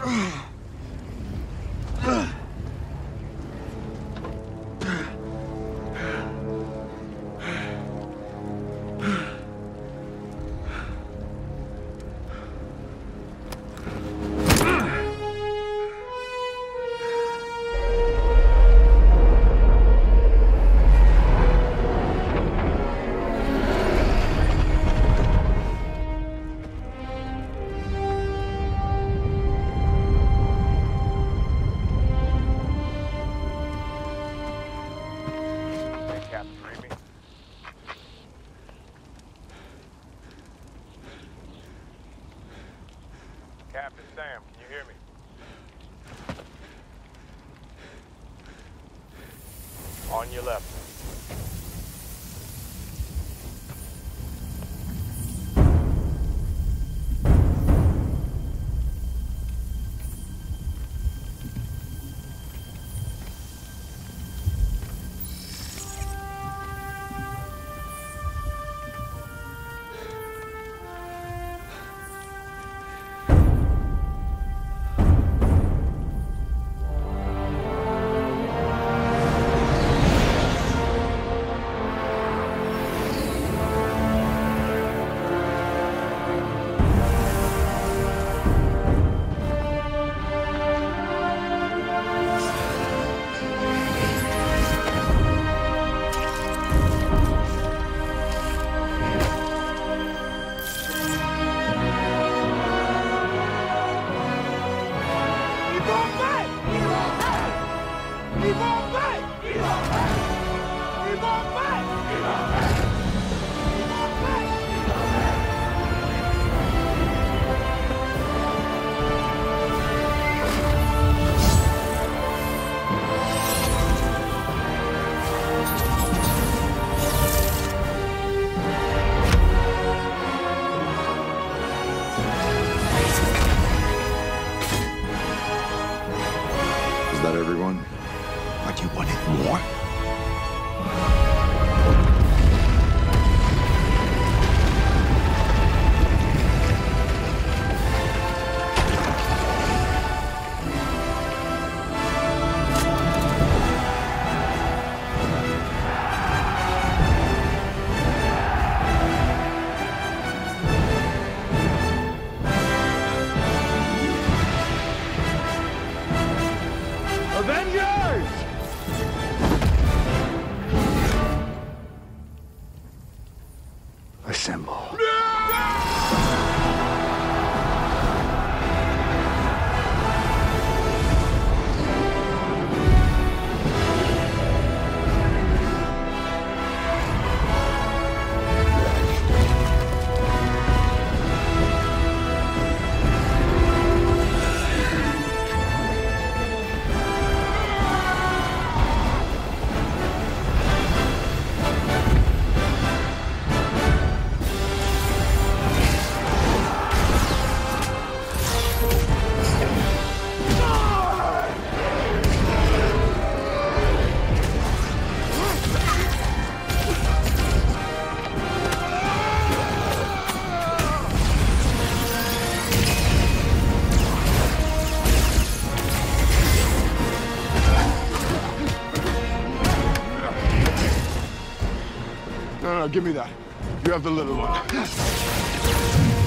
Ugh. Is Sam. Can you hear me? On your left. Is that everyone? You wanted more? No, no, give me that. You have the little one.